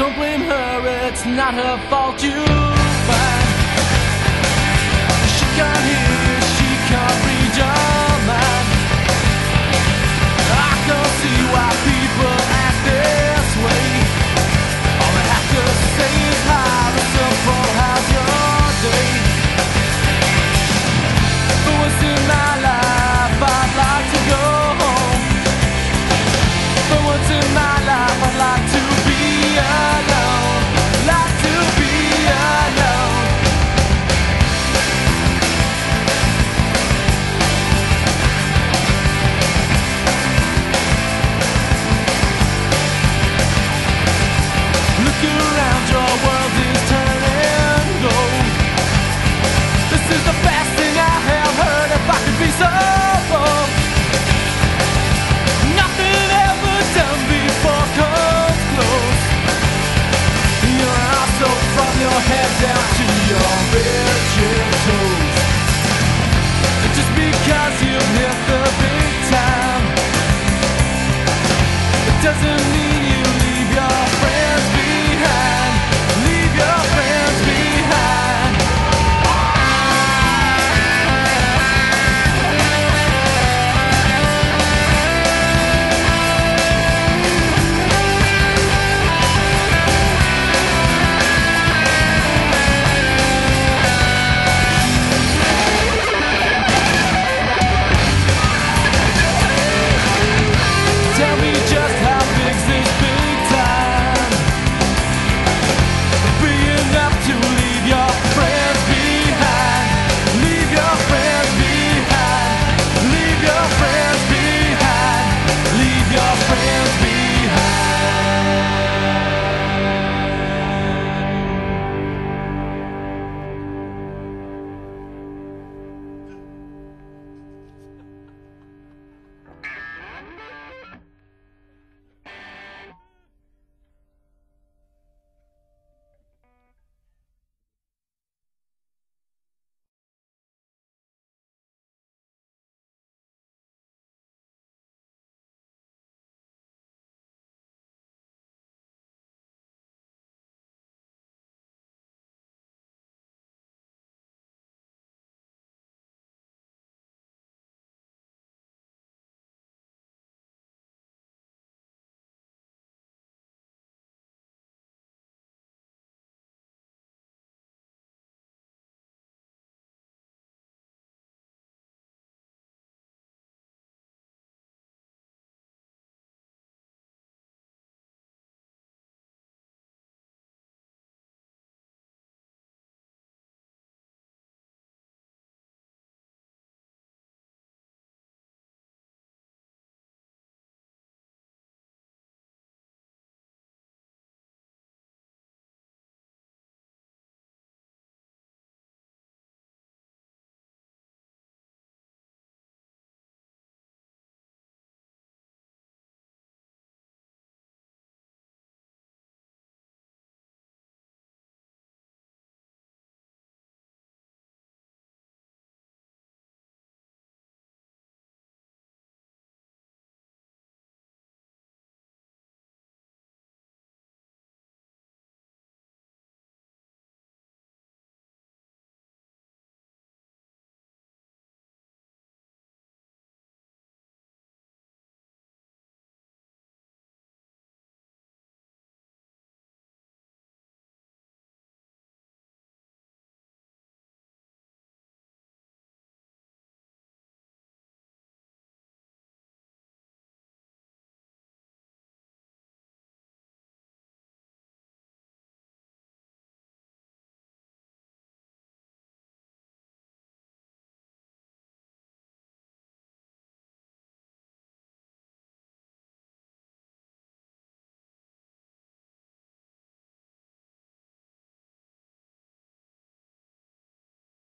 Don't blame her, it's not her fault you Down to your bed.